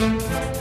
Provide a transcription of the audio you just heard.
Música